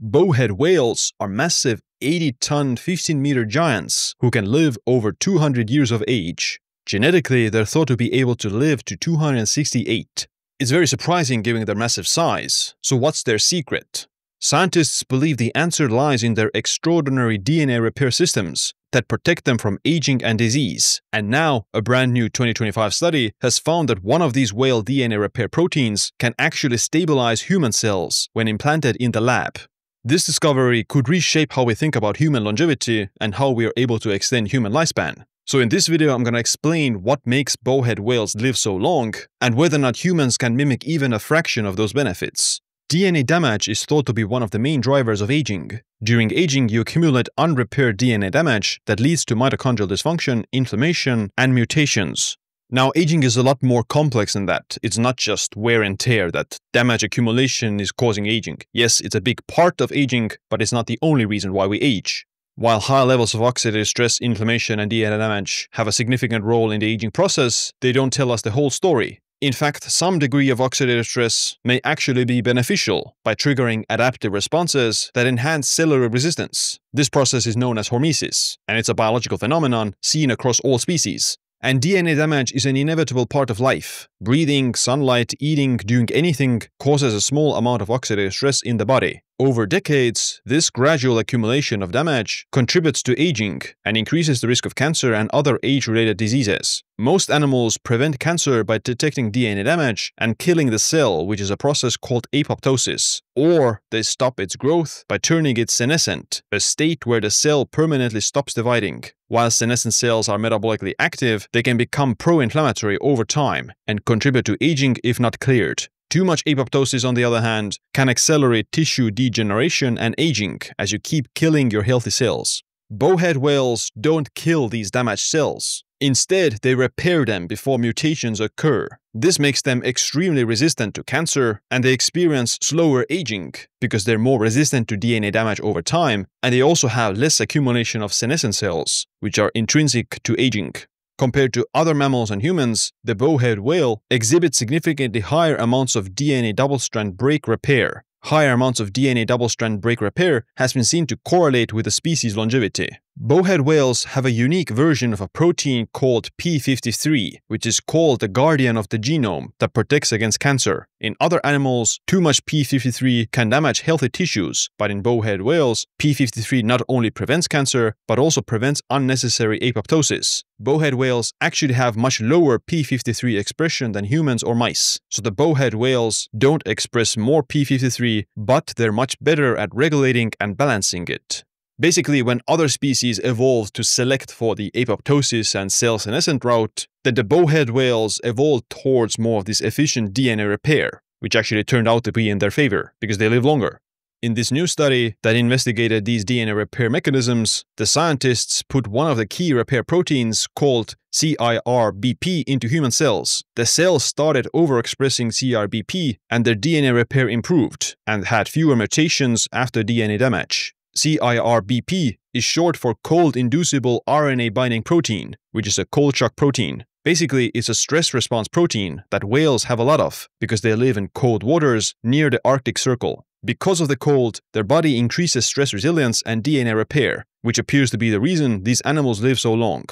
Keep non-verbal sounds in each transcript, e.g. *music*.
Bowhead whales are massive 80 ton, 15 meter giants who can live over 200 years of age. Genetically, they're thought to be able to live to 268. It's very surprising given their massive size. So, what's their secret? Scientists believe the answer lies in their extraordinary DNA repair systems that protect them from aging and disease. And now, a brand new 2025 study has found that one of these whale DNA repair proteins can actually stabilize human cells when implanted in the lab. This discovery could reshape how we think about human longevity and how we are able to extend human lifespan. So in this video, I'm going to explain what makes bowhead whales live so long and whether or not humans can mimic even a fraction of those benefits. DNA damage is thought to be one of the main drivers of aging. During aging, you accumulate unrepaired DNA damage that leads to mitochondrial dysfunction, inflammation, and mutations. Now, aging is a lot more complex than that. It's not just wear and tear that damage accumulation is causing aging. Yes, it's a big part of aging, but it's not the only reason why we age. While high levels of oxidative stress, inflammation, and DNA damage have a significant role in the aging process, they don't tell us the whole story. In fact, some degree of oxidative stress may actually be beneficial by triggering adaptive responses that enhance cellular resistance. This process is known as hormesis, and it's a biological phenomenon seen across all species. And DNA damage is an inevitable part of life. Breathing, sunlight, eating, doing anything causes a small amount of oxidative stress in the body. Over decades, this gradual accumulation of damage contributes to aging and increases the risk of cancer and other age-related diseases. Most animals prevent cancer by detecting DNA damage and killing the cell, which is a process called apoptosis, or they stop its growth by turning it senescent, a state where the cell permanently stops dividing. While senescent cells are metabolically active, they can become pro-inflammatory over time and contribute to aging if not cleared. Too much apoptosis, on the other hand, can accelerate tissue degeneration and aging as you keep killing your healthy cells. Bowhead whales don't kill these damaged cells. Instead, they repair them before mutations occur. This makes them extremely resistant to cancer, and they experience slower aging because they're more resistant to DNA damage over time, and they also have less accumulation of senescent cells, which are intrinsic to aging. Compared to other mammals and humans, the bowhead whale exhibits significantly higher amounts of DNA double-strand break repair. Higher amounts of DNA double-strand break repair has been seen to correlate with the species longevity. Bowhead whales have a unique version of a protein called P53, which is called the guardian of the genome that protects against cancer. In other animals, too much P53 can damage healthy tissues, but in bowhead whales, P53 not only prevents cancer, but also prevents unnecessary apoptosis. Bowhead whales actually have much lower P53 expression than humans or mice, so the bowhead whales don't express more P53, but they're much better at regulating and balancing it. Basically, when other species evolved to select for the apoptosis and cell senescent route, then the bowhead whales evolved towards more of this efficient DNA repair, which actually turned out to be in their favor because they live longer. In this new study that investigated these DNA repair mechanisms, the scientists put one of the key repair proteins called CIRBP into human cells. The cells started overexpressing CIRBP and their DNA repair improved and had fewer mutations after DNA damage. CIRBP is short for cold inducible RNA binding protein, which is a cold shock protein. Basically, it's a stress response protein that whales have a lot of because they live in cold waters near the Arctic Circle. Because of the cold, their body increases stress resilience and DNA repair, which appears to be the reason these animals live so long.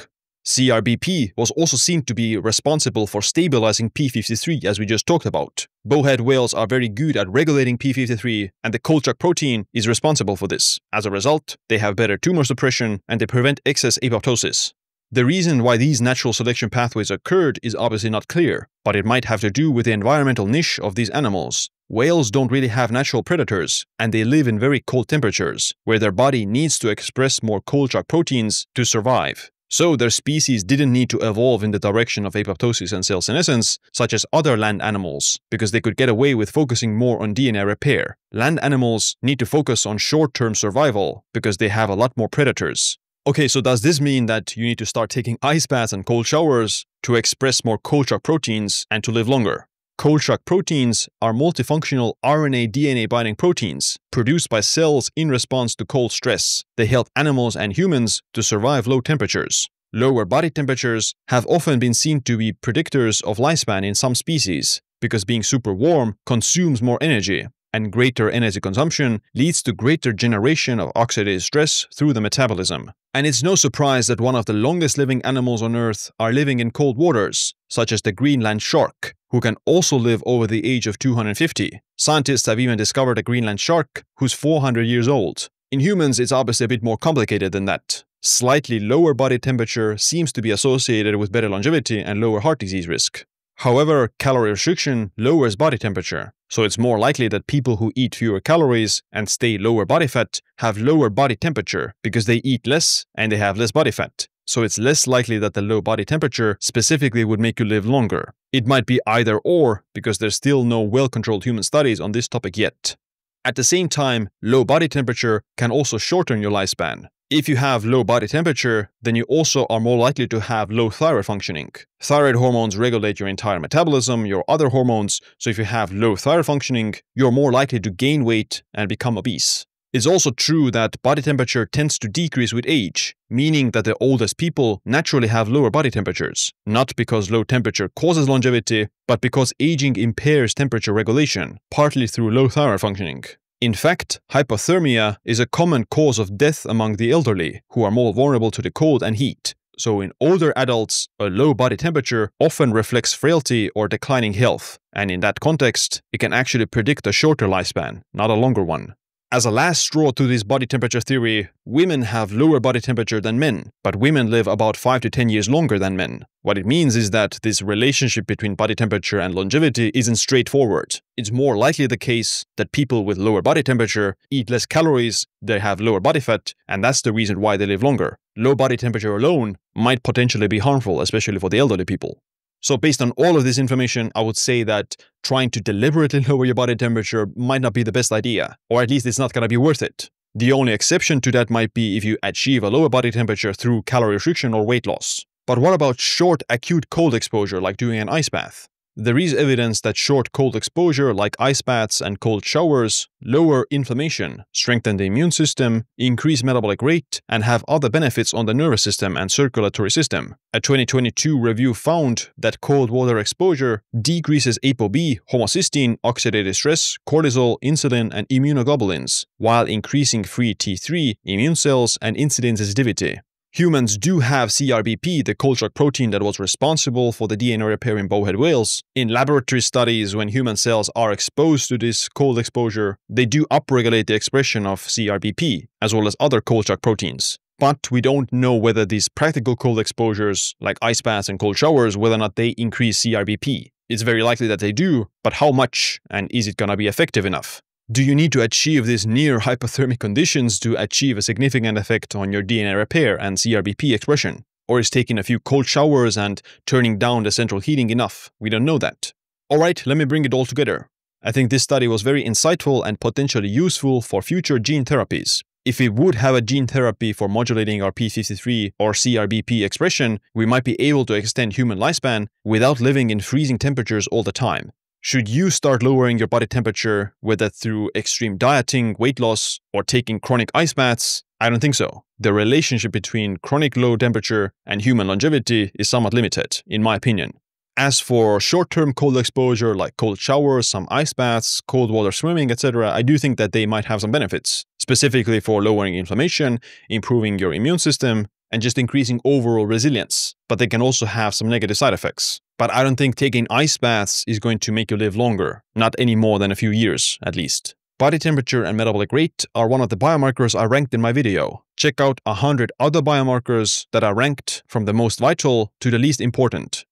CRBP was also seen to be responsible for stabilizing P53 as we just talked about. Bowhead whales are very good at regulating P53 and the cold shock protein is responsible for this. As a result, they have better tumor suppression and they prevent excess apoptosis. The reason why these natural selection pathways occurred is obviously not clear, but it might have to do with the environmental niche of these animals. Whales don't really have natural predators, and they live in very cold temperatures, where their body needs to express more cold shock proteins to survive. So their species didn't need to evolve in the direction of apoptosis and cell senescence, such as other land animals, because they could get away with focusing more on DNA repair. Land animals need to focus on short-term survival, because they have a lot more predators. Okay, so does this mean that you need to start taking ice baths and cold showers to express more cold shock proteins and to live longer? Cold shock proteins are multifunctional RNA DNA binding proteins produced by cells in response to cold stress. They help animals and humans to survive low temperatures. Lower body temperatures have often been seen to be predictors of lifespan in some species because being super warm consumes more energy. and greater energy consumption leads to greater generation of oxidative stress through the metabolism. And it's no surprise that one of the longest living animals on Earth are living in cold waters, such as the Greenland shark, who can also live over the age of 250. Scientists have even discovered a Greenland shark who's 400 years old. In humans, it's obviously a bit more complicated than that. Slightly lower body temperature seems to be associated with better longevity and lower heart disease risk. However, calorie restriction lowers body temperature, so it's more likely that people who eat fewer calories and stay lower body fat have lower body temperature because they eat less and they have less body fat. So it's less likely that the low body temperature specifically would make you live longer. It might be either or because there's still no well-controlled human studies on this topic yet. At the same time, low body temperature can also shorten your lifespan. If you have low body temperature, then you also are more likely to have low thyroid functioning. Thyroid hormones regulate your entire metabolism, your other hormones, so if you have low thyroid functioning, you're more likely to gain weight and become obese. It's also true that body temperature tends to decrease with age, meaning that the oldest people naturally have lower body temperatures, not because low temperature causes longevity, but because aging impairs temperature regulation, partly through low thyroid functioning. In fact, hypothermia is a common cause of death among the elderly, who are more vulnerable to the cold and heat. So in older adults, a low body temperature often reflects frailty or declining health, and in that context, it can actually predict a shorter lifespan, not a longer one. As a last straw to this body temperature theory, women have lower body temperature than men, but women live about 5 to 10 years longer than men. What it means is that this relationship between body temperature and longevity isn't straightforward. It's more likely the case that people with lower body temperature eat less calories, they have lower body fat, and that's the reason why they live longer. Low body temperature alone might potentially be harmful, especially for the elderly people. So based on all of this information, I would say that trying to deliberately *laughs* lower your body temperature might not be the best idea, or at least it's not going to be worth it. The only exception to that might be if you achieve a lower body temperature through calorie restriction or weight loss. But what about short acute cold exposure like doing an ice bath? There is evidence that short cold exposure like ice baths and cold showers lower inflammation, strengthen the immune system, increase metabolic rate, and have other benefits on the nervous system and circulatory system. A 2022 review found that cold water exposure decreases ApoB, homocysteine, oxidative stress, cortisol, insulin, and immunoglobulins, while increasing free T3, immune cells, and insulin sensitivity. Humans do have CRBP, the cold shock protein that was responsible for the DNA repair in bowhead whales. In laboratory studies, when human cells are exposed to this cold exposure, they do upregulate the expression of CRBP, as well as other cold shock proteins. But we don't know whether these practical cold exposures, like ice baths and cold showers, whether or not they increase CRBP. It's very likely that they do, but how much, and is it gonna be effective enough? Do you need to achieve these near hypothermic conditions to achieve a significant effect on your DNA repair and CRBP expression? Or is taking a few cold showers and turning down the central heating enough? We don't know that. Alright, let me bring it all together. I think this study was very insightful and potentially useful for future gene therapies. If we would have a gene therapy for modulating our P53 or CRBP expression, we might be able to extend human lifespan without living in freezing temperatures all the time. Should you start lowering your body temperature, whether through extreme dieting, weight loss, or taking chronic ice baths? I don't think so. The relationship between chronic low temperature and human longevity is somewhat limited, in my opinion. As for short-term cold exposure like cold showers, some ice baths, cold water swimming, etc., I do think that they might have some benefits, specifically for lowering inflammation, improving your immune system, and just increasing overall resilience, but they can also have some negative side effects. But I don't think taking ice baths is going to make you live longer, not any more than a few years, at least. Body temperature and metabolic rate are one of the biomarkers I ranked in my video. Check out 100 other biomarkers that are ranked from the most vital to the least important.